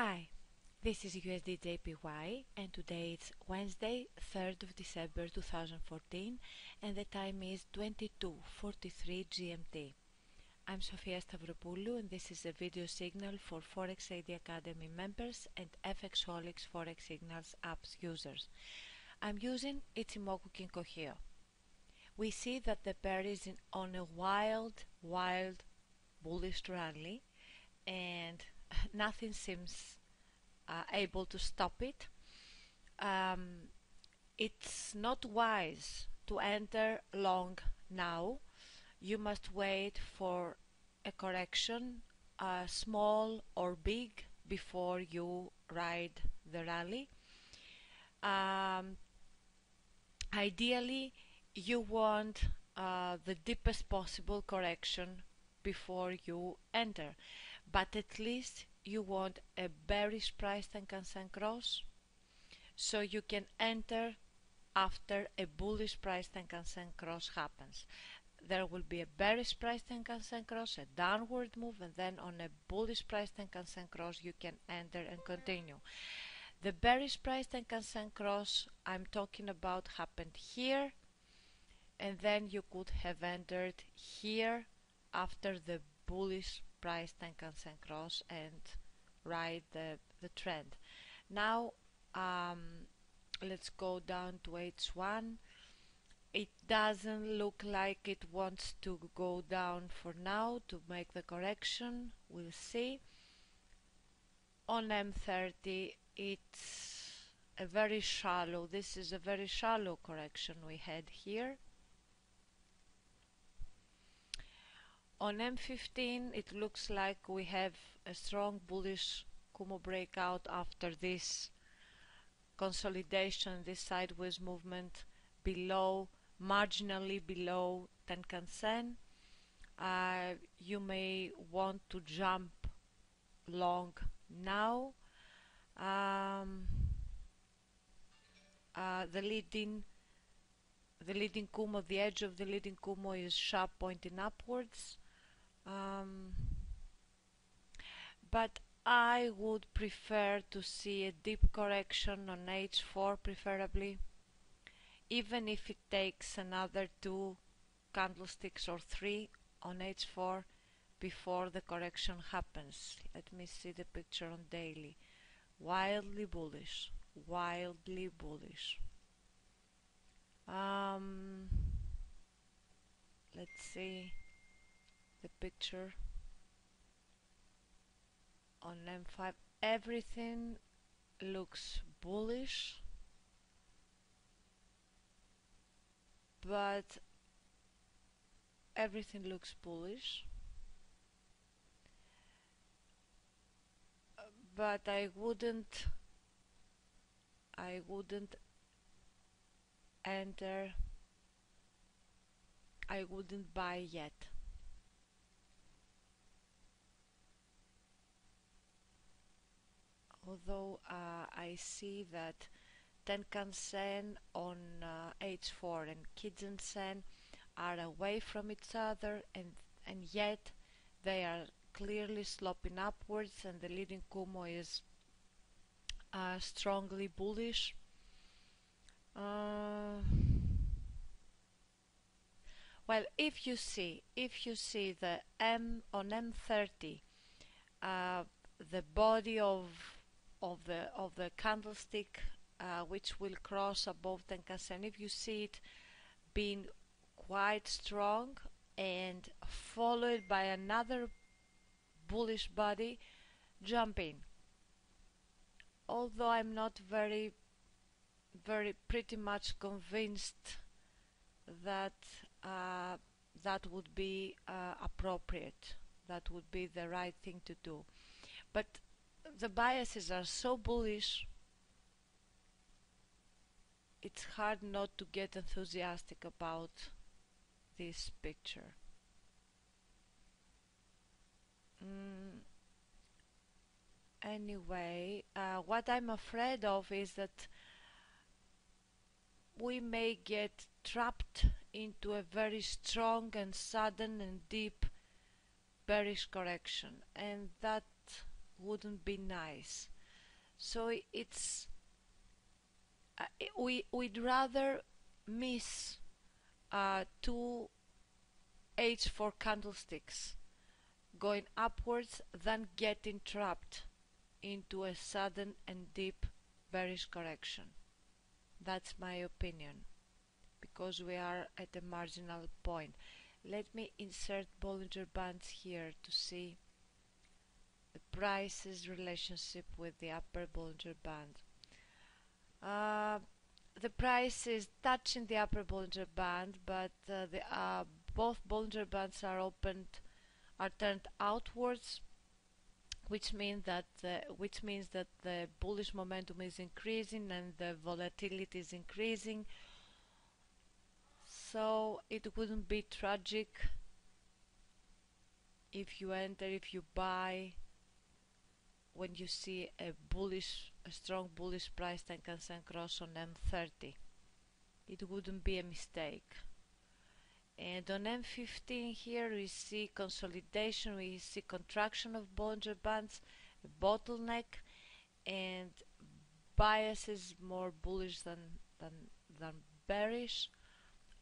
Hi, this is USD JPY and today it's Wednesday, 3rd of December 2014 and the time is 22.43 GMT. I'm Sofia Stavropoulou and this is a video signal for ForexID Academy members and FXholics Forex Signals apps users. I'm using Ichimoku Kinko We see that the pair is in, on a wild, wild bullish rally and nothing seems uh, able to stop it. Um, it's not wise to enter long now. You must wait for a correction, uh, small or big, before you ride the rally. Um, ideally, you want uh, the deepest possible correction before you enter but at least you want a bearish price Tenkan-Sen cross so you can enter after a bullish price Tenkan-Sen cross happens. There will be a bearish price Tenkan-Sen cross, a downward move, and then on a bullish price Tenkan-Sen cross you can enter and continue. The bearish price Tenkan-Sen cross I'm talking about happened here, and then you could have entered here after the bullish price Tenkan-Sen cross and ride the, the trend. Now um, let's go down to H1. It doesn't look like it wants to go down for now to make the correction. We'll see. On M30 it's a very shallow, this is a very shallow correction we had here On M15 it looks like we have a strong bullish Kumo breakout after this consolidation, this sideways movement below, marginally below Tenkan-Sen. Uh, you may want to jump long now. Um, uh, the leading the leading Kumo, the edge of the leading Kumo is sharp pointing upwards. Um, but I would prefer to see a deep correction on H4 preferably even if it takes another two candlesticks or three on H4 before the correction happens. Let me see the picture on daily. Wildly bullish, wildly bullish. Um, let's see the picture on M5 everything looks bullish but everything looks bullish. But I wouldn't I wouldn't enter I wouldn't buy yet although uh, I see that Tenkan-sen on uh, H4 and Kijun-sen are away from each other and, and yet they are clearly sloping upwards and the leading Kumo is uh, strongly bullish. Uh, well, if you see, if you see the M on M30, uh, the body of of the of the candlestick uh, which will cross above Tenkan-sen if you see it being quite strong and followed by another bullish body jumping although I'm not very very pretty much convinced that uh, that would be uh, appropriate that would be the right thing to do. But the biases are so bullish it's hard not to get enthusiastic about this picture. Mm. Anyway, uh, what I'm afraid of is that we may get trapped into a very strong and sudden and deep bearish correction and that wouldn't be nice. So it's uh, we we'd rather miss uh, two H4 candlesticks going upwards than getting trapped into a sudden and deep bearish correction. That's my opinion because we are at a marginal point. Let me insert Bollinger Bands here to see the price's relationship with the upper Bollinger Band. Uh, the price is touching the upper Bollinger Band, but uh, the, uh, both Bollinger Bands are opened, are turned outwards, which means that which means that the bullish momentum is increasing and the volatility is increasing. So it wouldn't be tragic if you enter, if you buy when you see a bullish, a strong bullish price Tenkan-sen cross on M30. It wouldn't be a mistake. And on M15 here we see consolidation, we see contraction of Bollinger Bands, a bottleneck, and bias is more bullish than, than, than bearish.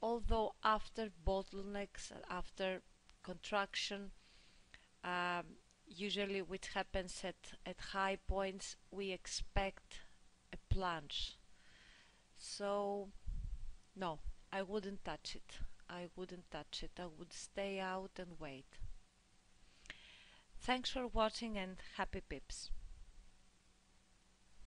Although after bottlenecks, after contraction, um, usually which happens at, at high points we expect a plunge. So no I wouldn't touch it. I wouldn't touch it. I would stay out and wait. Thanks for watching and happy pips